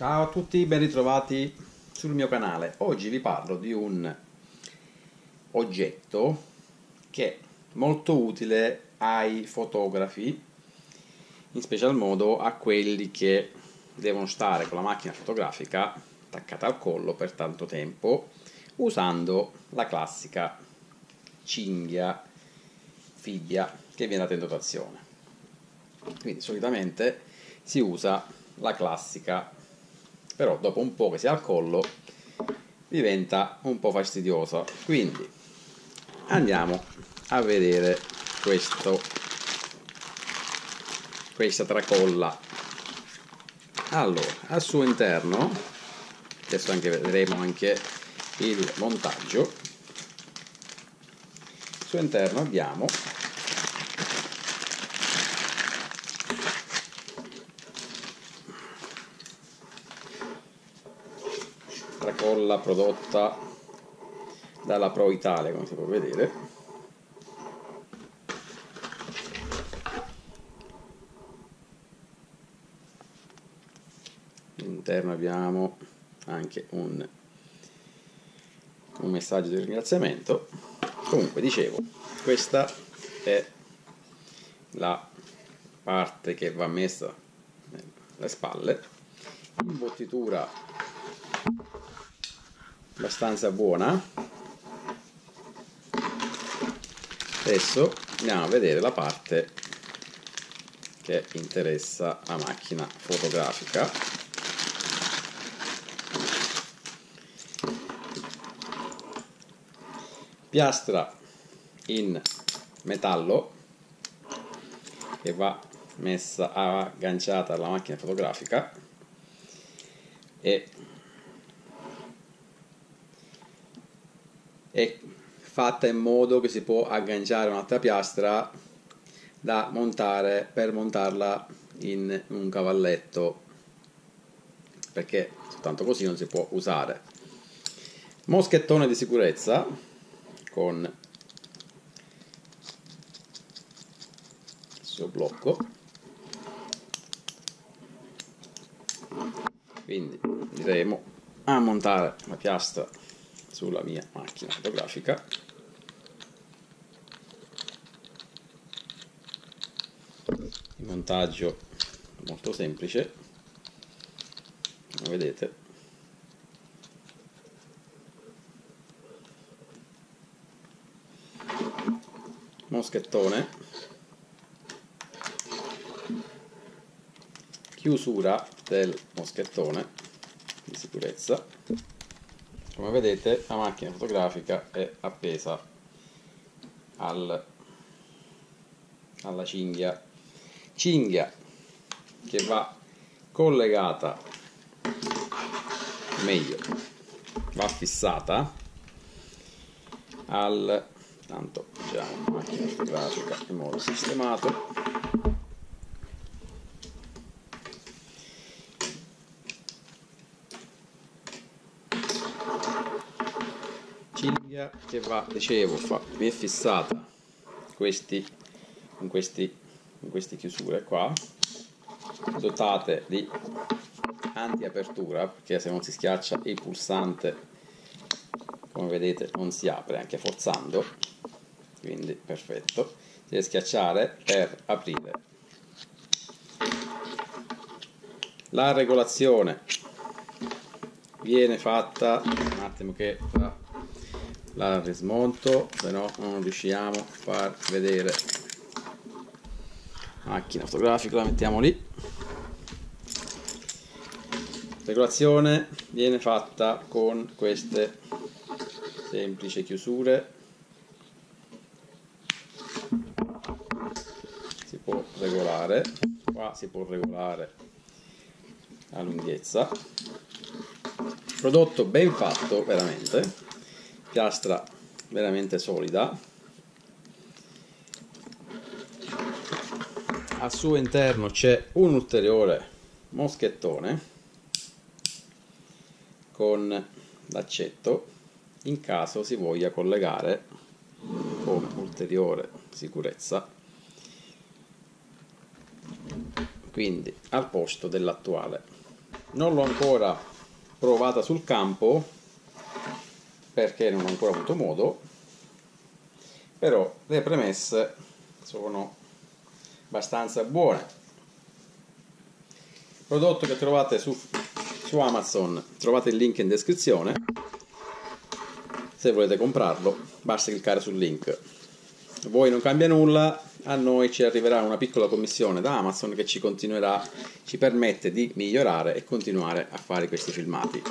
Ciao a tutti, ben ritrovati sul mio canale. Oggi vi parlo di un oggetto che è molto utile ai fotografi, in special modo a quelli che devono stare con la macchina fotografica attaccata al collo per tanto tempo usando la classica cinghia fibbia che viene data in dotazione. Quindi solitamente si usa la classica, però dopo un po' che si ha al collo diventa un po' fastidiosa. Quindi andiamo a vedere questo, questa tracolla. Allora, al suo interno, adesso anche vedremo anche il montaggio, al suo interno abbiamo tracolla prodotta dalla Pro Italia come si può vedere. All'interno abbiamo anche un, un messaggio di ringraziamento. Comunque dicevo questa è la parte che va messa nelle spalle. Imbottitura abbastanza buona. Adesso andiamo a vedere la parte che interessa la macchina fotografica. Piastra in metallo che va messa agganciata alla macchina fotografica e è fatta in modo che si può agganciare un'altra piastra da montare per montarla in un cavalletto perché soltanto così non si può usare. Moschettone di sicurezza con suo blocco. Quindi andremo a montare la piastra sulla mia macchina fotografica. Il montaggio molto semplice come vedete. Moschettone. Chiusura del moschettone di sicurezza come vedete la macchina fotografica è appesa al, alla cinghia. Cinghia che va collegata meglio va fissata al tanto già la macchina fotografica in modo sistemato cinghia che va, dicevo, fa, vi è fissata questi, in, questi, in queste chiusure qua, dotate di anti-apertura, perché se non si schiaccia il pulsante, come vedete, non si apre anche forzando, quindi perfetto. Si deve schiacciare per aprire. La regolazione viene fatta un attimo che la la rismonto se no non riusciamo a far vedere. Macchina fotografica la mettiamo lì. Regolazione viene fatta con queste semplici chiusure. Si può regolare qua si può regolare la lunghezza. Prodotto ben fatto veramente piastra veramente solida. Al suo interno c'è un ulteriore moschettone con l'accetto in caso si voglia collegare come ulteriore sicurezza. Quindi al posto dell'attuale. Non l'ho ancora provata sul campo perché non ho ancora avuto modo però le premesse sono abbastanza buone. Prodotto che trovate su, su Amazon trovate il link in descrizione. Se volete comprarlo basta cliccare sul link. Voi non cambia nulla a noi ci arriverà una piccola commissione da Amazon che ci continuerà ci permette di migliorare e continuare a fare questi filmati